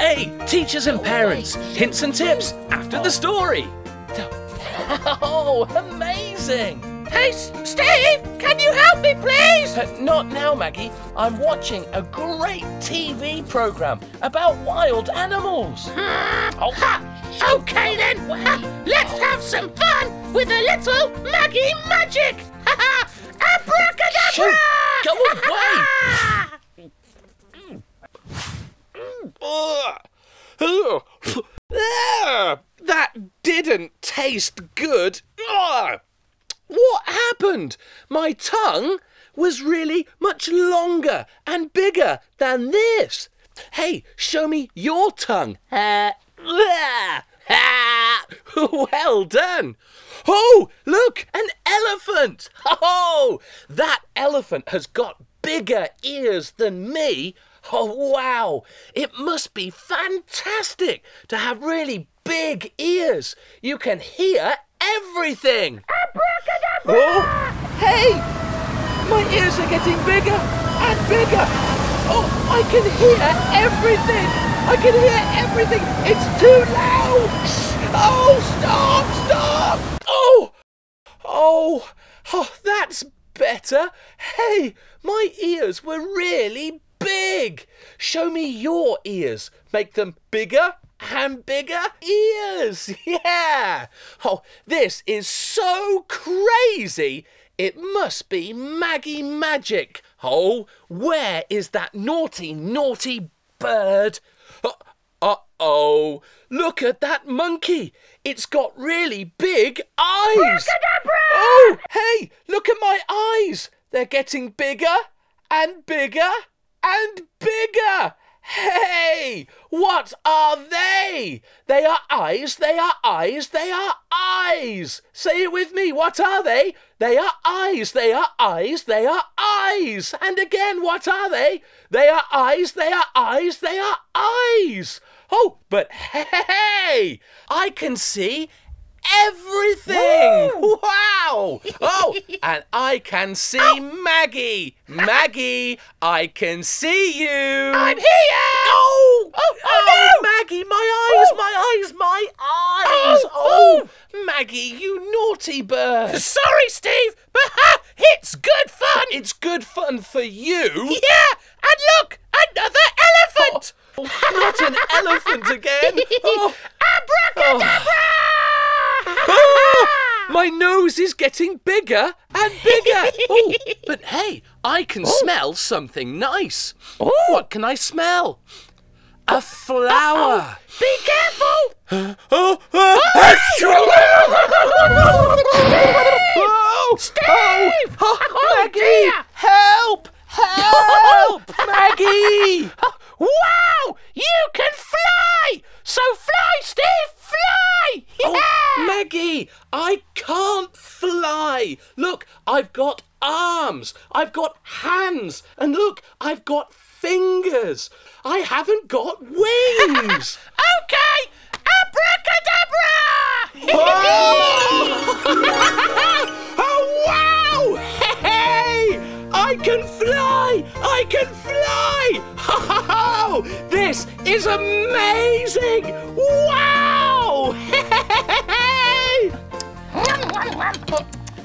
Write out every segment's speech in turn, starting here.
Hey, teachers and parents, hints and tips after the story. Oh, amazing! Hey, Steve, can you help me, please? Uh, not now, Maggie. I'm watching a great TV program about wild animals. oh. ha, okay then, ha, let's have some fun with a little Maggie magic. Abracadabra! Shoot, go away! that didn't taste good. Ah! What happened? My tongue was really much longer and bigger than this. Hey, show me your tongue. Uh, well done. Oh, look, an elephant. Oh, that elephant has got bigger ears than me. Oh, wow. It must be fantastic to have really big ears. You can hear everything. Oh, hey! My ears are getting bigger and bigger. Oh, I can hear everything. I can hear everything. It's too loud. Oh, stop, stop. Oh, oh, oh, that's better. Hey, my ears were really big. Show me your ears. Make them bigger and bigger ears. Yeah. Oh, this is so crazy. It must be Maggie magic. Oh, where is that naughty, naughty bird? Uh, uh-oh. Look at that monkey. It's got really big eyes. Oh, hey, look at my eyes. They're getting bigger and bigger and bigger. Hey, what are they? They are eyes, they are eyes, they are eyes. Say it with me. What are they? They are eyes, they are eyes, they are eyes. And again, what are they? They are eyes, they are eyes, they are eyes. Oh, but hey, I can see everything! Wow! Oh, and I can see oh. Maggie! Maggie, I can see you! I'm here! Oh! Oh, oh, oh no! Maggie, my eyes, oh. my eyes, my eyes! Oh, oh, oh, Maggie, you naughty bird! Sorry, Steve, but ha, it's good fun! It's good fun for you? Yeah, and look, another elephant! Oh, not an elephant again! Oh. Abracadabra! Oh. Oh, my nose is getting bigger and bigger. oh, but hey, I can oh. smell something nice. Oh. What can I smell? A flower. Be careful. Uh, uh, oh, oh, Steve! Steve! Oh, oh, Maggie! Help! Help! Maggie! Wow! You can fly! So fly, Steve! Fly! Oh, yeah! Oh, Maggie, I can't fly. Look, I've got arms, I've got hands, and look, I've got fingers. I haven't got wings. okay, abracadabra! oh wow! Hey, I can fly! I can fly! Oh, this is amazing! Wow!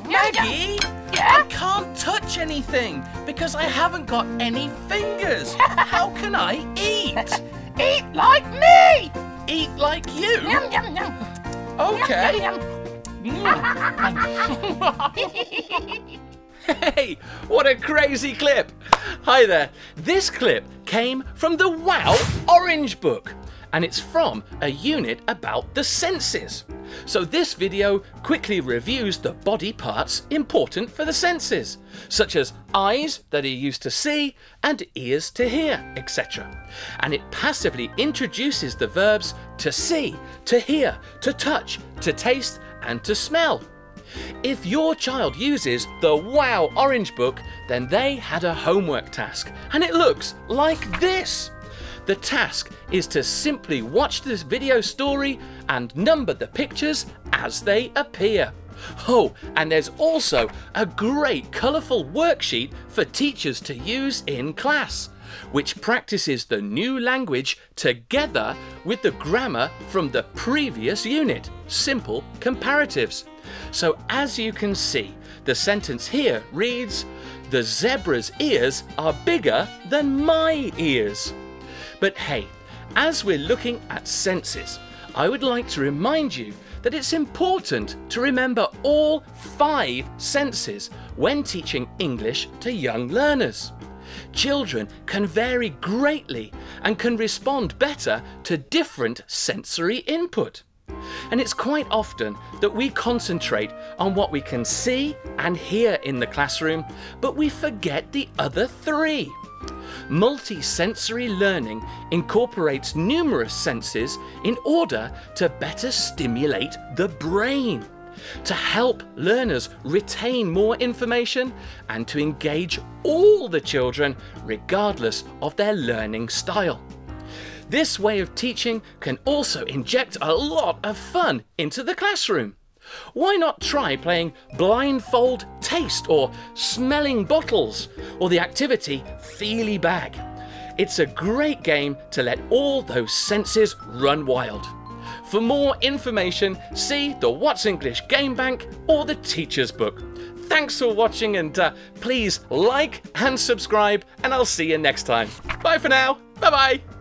Maggie, yeah? I can't touch anything because I haven't got any fingers. How can I eat? eat like me! Eat like you? Yum, yum, yum. Okay. Yum, mm. Hey, what a crazy clip! Hi there. This clip came from the Wow Orange Book, and it's from a unit about the senses. So this video quickly reviews the body parts important for the senses, such as eyes that are used to see and ears to hear, etc. And it passively introduces the verbs to see, to hear, to touch, to taste, and to smell. If your child uses the Wow Orange Book, then they had a homework task, and it looks like this. The task is to simply watch this video story and number the pictures as they appear. Oh, and there's also a great colourful worksheet for teachers to use in class. which practices the new language together with the grammar from the previous unit, simple comparatives. So as you can see, the sentence here reads, the zebra's ears are bigger than my ears. But hey, as we're looking at senses, I would like to remind you that it's important to remember all five senses when teaching English to young learners. Children can vary greatly and can respond better to different sensory input. And it's quite often that we concentrate on what we can see and hear in the classroom, but we forget the other three. Multisensory learning incorporates numerous senses in order to better stimulate the brain, to help learners retain more information and to engage all the children regardless of their learning style. This way of teaching can also inject a lot of fun into the classroom. Why not try playing blindfold taste or smelling bottles or the activity feely bag? It's a great game to let all those senses run wild. For more information, see the Watts English Game Bank or the Teacher's Book. Thanks for watching and uh, please like and subscribe and I'll see you next time. Bye for now. Bye bye.